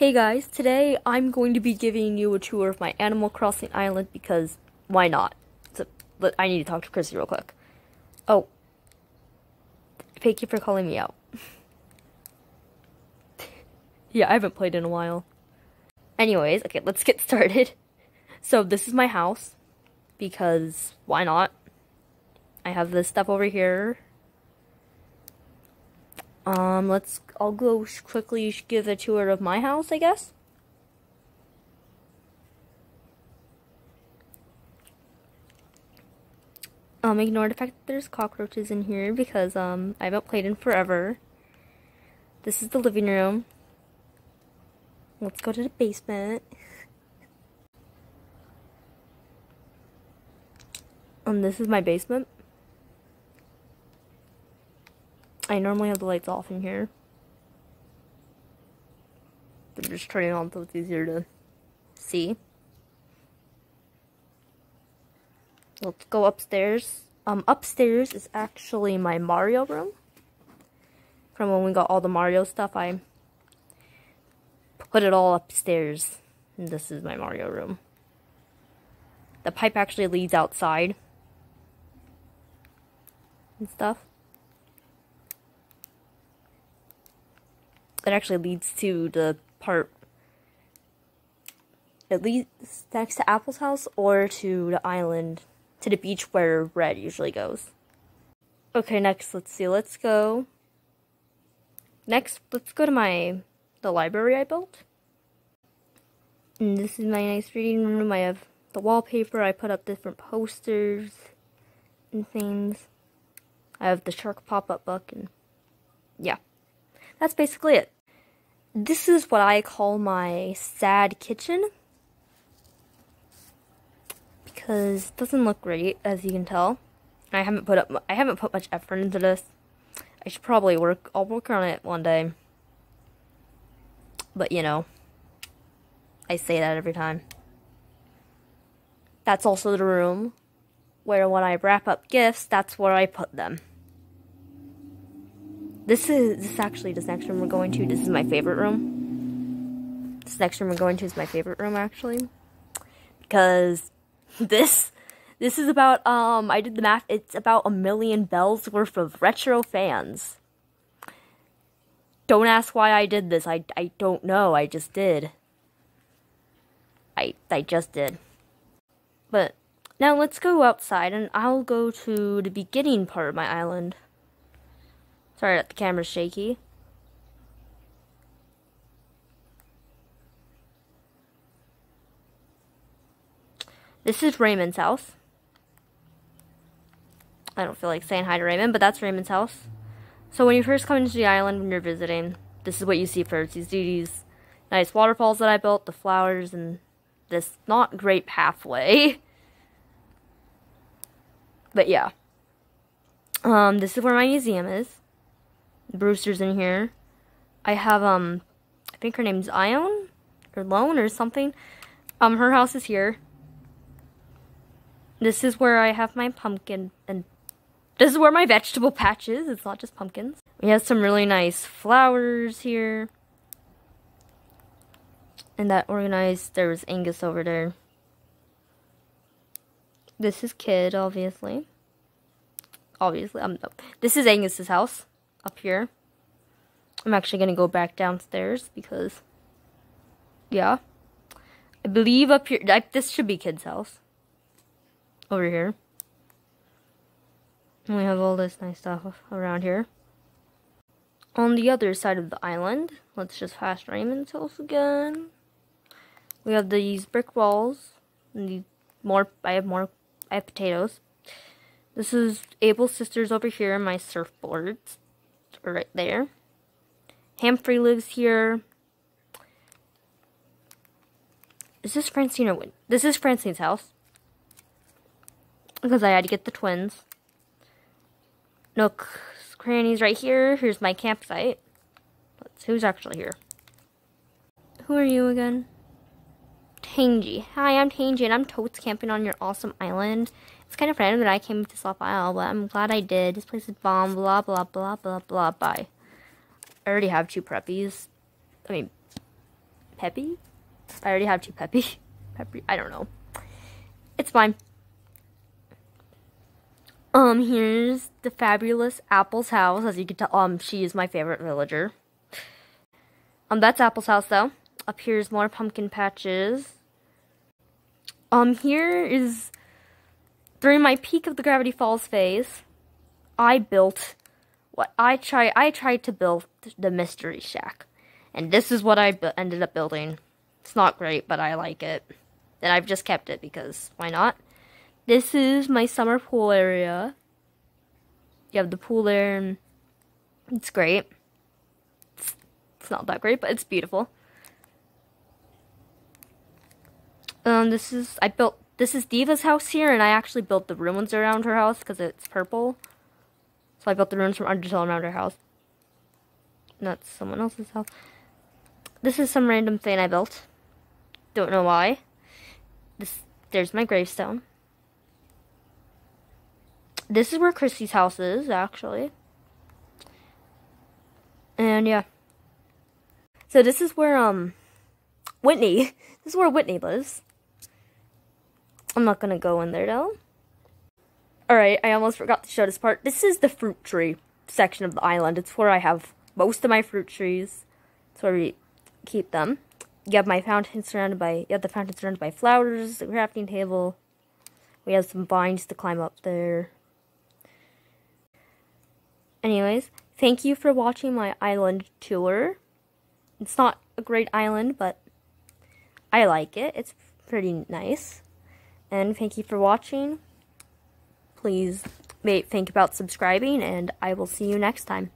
Hey guys, today I'm going to be giving you a tour of my Animal Crossing island because why not? So, but I need to talk to Chrissy real quick. Oh. Thank you for calling me out. yeah, I haven't played in a while. Anyways, okay, let's get started. So, this is my house because why not? I have this stuff over here um, let's, I'll go quickly give a tour of my house, I guess. Um, ignore the fact that there's cockroaches in here because, um, I haven't played in forever. This is the living room. Let's go to the basement. Um, this is my basement. I normally have the lights off in here. I'm just turning on so it's easier to see. Let's go upstairs. Um, upstairs is actually my Mario room. From when we got all the Mario stuff, I put it all upstairs. And this is my Mario room. The pipe actually leads outside. And stuff. It actually leads to the part it leads next to Apple's house or to the island to the beach where Red usually goes. Okay, next let's see. Let's go. Next, let's go to my the library I built. And this is my nice reading room. I have the wallpaper. I put up different posters and things. I have the shark pop-up book and yeah that's basically it. This is what I call my sad kitchen. Because it doesn't look great, as you can tell. I haven't put up I haven't put much effort into this. I should probably work I'll work on it one day. But you know, I say that every time. That's also the room where when I wrap up gifts, that's where I put them. This is this actually this next room we're going to. This is my favorite room. This next room we're going to is my favorite room actually, because this this is about um I did the math. It's about a million bells worth of retro fans. Don't ask why I did this. I I don't know. I just did. I I just did. But now let's go outside and I'll go to the beginning part of my island. Sorry that the camera's shaky. This is Raymond's house. I don't feel like saying hi to Raymond, but that's Raymond's house. So when you first come into the island when you're visiting, this is what you see first. You see these nice waterfalls that I built, the flowers, and this not great pathway. But yeah. Um, this is where my museum is. Brewster's in here. I have, um, I think her name's Ione or Lone or something. Um, her house is here. This is where I have my pumpkin and this is where my vegetable patch is. It's not just pumpkins. We have some really nice flowers here. And that organized, there was Angus over there. This is Kid, obviously. Obviously, um, no. This is Angus's house up here. I'm actually going to go back downstairs because, yeah. I believe up here, I, this should be kid's house. Over here. And we have all this nice stuff around here. On the other side of the island, let's just fast Raymond's house again. We have these brick walls. And more, I have more, I have potatoes. This is Able Sisters over here, my surfboards right there. Humphrey lives here. Is this Francine or Win? This is Francine's house. Because I had to get the twins. Nook crannies right here. Here's my campsite. Let's, who's actually here? Who are you again? Tangy. Hi, I'm Tangy, and I'm totes camping on your awesome island. It's kind of random that I came to Slop Isle, but I'm glad I did. This place is bomb, blah, blah, blah, blah, blah, bye. I already have two preppies. I mean, Peppy? I already have two Peppy. Peppy, I don't know. It's fine. Um, here's the fabulous Apple's house. As you can tell, um, she is my favorite villager. Um, that's Apple's house, though. Up here's more pumpkin patches. Um, here is during my peak of the Gravity Falls phase, I built what I try. I tried to build the Mystery Shack, and this is what I ended up building. It's not great, but I like it, and I've just kept it because why not? This is my summer pool area. You have the pool there, and it's great. It's, it's not that great, but it's beautiful. Um, this is I built. This is Diva's house here, and I actually built the ruins around her house because it's purple. So I built the ruins from Undertale around her house. That's someone else's house. This is some random thing I built. Don't know why. This there's my gravestone. This is where Chrissy's house is, actually. And yeah. So this is where um Whitney. This is where Whitney lives. I'm not gonna go in there though. Alright, I almost forgot to show this part. This is the fruit tree section of the island. It's where I have most of my fruit trees. It's where we keep them. You have my fountain surrounded by you have the fountain surrounded by flowers, the crafting table. We have some vines to climb up there. Anyways, thank you for watching my island tour. It's not a great island, but I like it. It's pretty nice. And thank you for watching. Please think about subscribing, and I will see you next time.